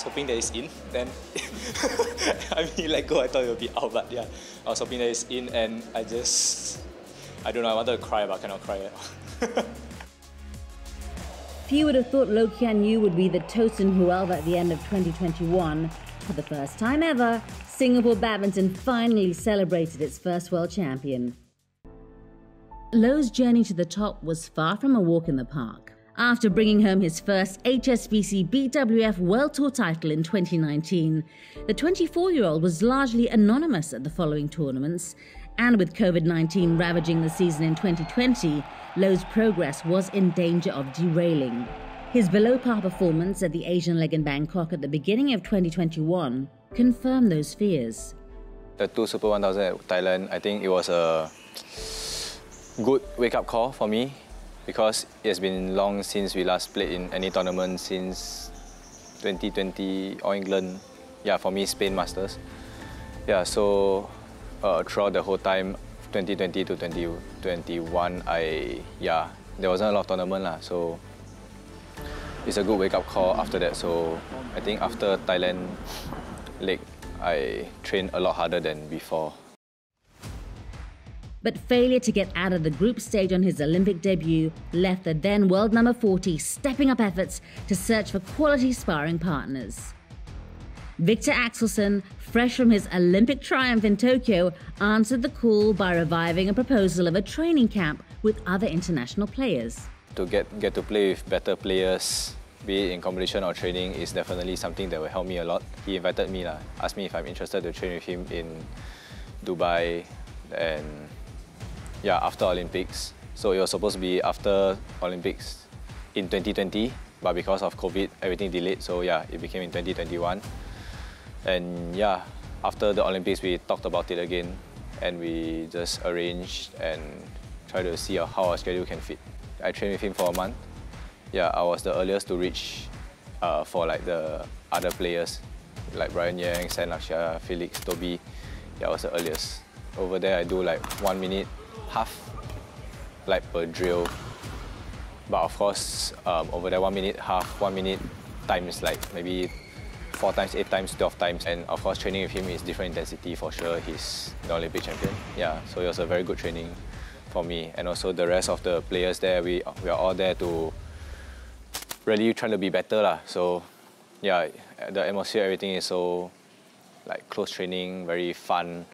was hoping that it's in. Then, I mean, let go. I thought it would be out, but yeah, I was hoping that it's in, and I just, I don't know. I wanted to cry, but I cannot cry at all. Few would have thought Loh Kean Yew would be the Tosin Huelva at the end of 2021. For the first time ever, Singapore badminton finally celebrated its first world champion. Loh's journey to the top was far from a walk in the park. After bringing home his first HSBC BWF World Tour title in 2019, the 24 year old was largely anonymous at the following tournaments, and with COVID 19 ravaging the season in 2020, Loh's progress was in danger of derailing. His below par performance at the Asian leg in Bangkok at the beginning of 2021 confirmed those fears. The two Super 1000 at Thailand, I think it was a good wake up call for me because it has been long since we last played in any tournament since 2020 All England. Yeah, for me, Spain Masters. Yeah, so uh, throughout the whole time, 2020 to 2021, I yeah, there wasn't a lot of tournament lah. So it's a good wake up call after that. So I think after Thailand leg, I trained a lot harder than before. But failure to get out of the group stage on his Olympic debut left the then world number 40 stepping up efforts to search for quality sparring partners. Viktor Axelsen, fresh from his Olympic triumph in Tokyo, answered the call by reviving a proposal of a training camp with other international players. To get, get to play with better players, be it in competition or training, is definitely something that will help me a lot. He invited me, asked me if I'm interested to train with him in Dubai and yeah, after Olympics. So it was supposed to be after Olympics in 2020, but because of COVID, everything delayed. So yeah, it became in 2021. And yeah, after the Olympics, we talked about it again and we just arranged and tried to see how our schedule can fit. I trained with him for a month. Yeah, I was the earliest to reach uh, for like the other players, like Brian Yang, San Lakshya, Felix, Toby. Yeah, I was the earliest. Over there, I do like one minute, half, like per drill. But of course, um, over there, one minute, half, one minute times like maybe four times, eight times, 12 times. And of course, training with him is different intensity for sure. He's the Olympic champion. Yeah, so it was a very good training for me. And also the rest of the players there, we, we are all there to really trying to be better. Lah. So yeah, the atmosphere, everything is so like close training, very fun.